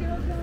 Thank you.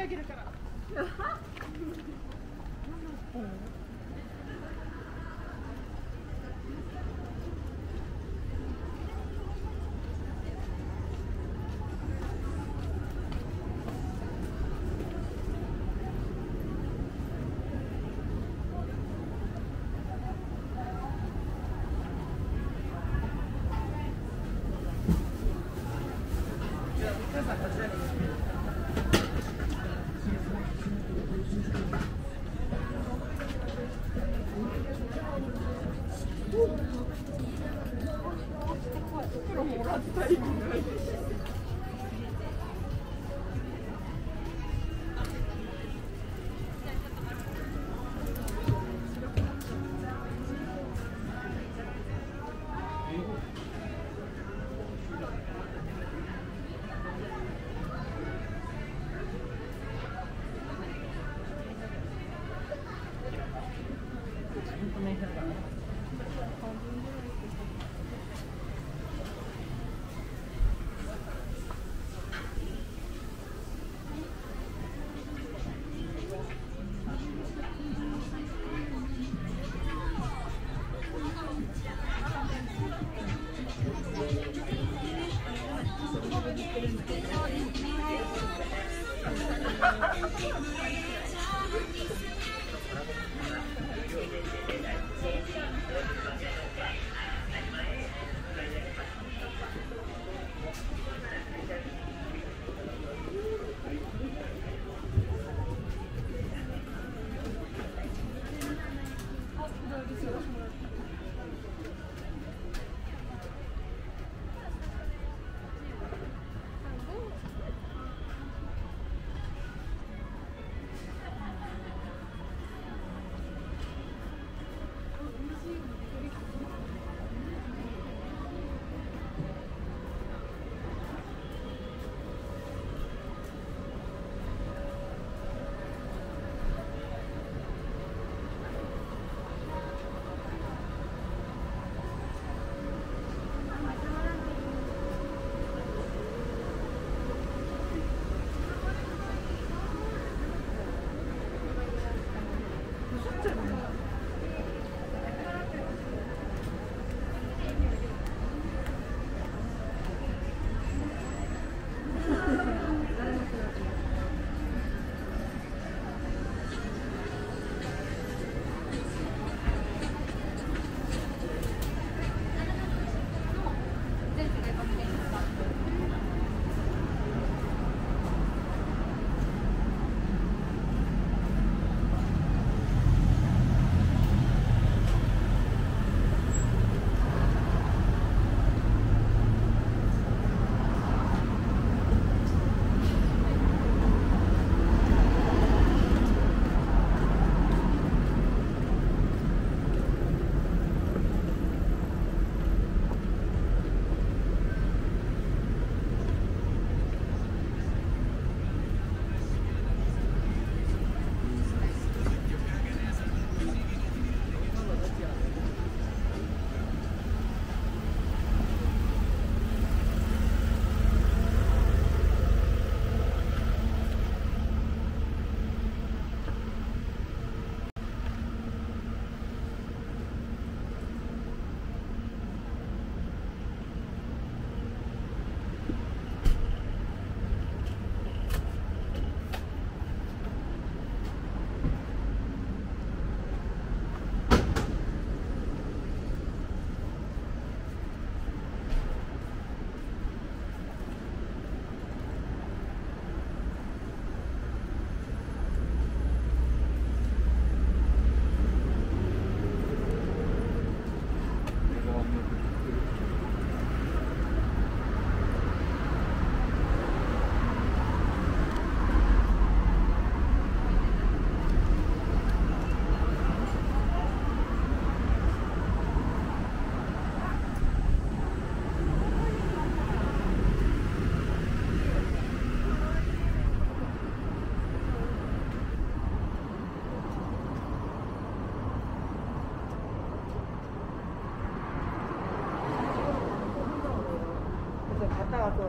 てあげるから。そうそう。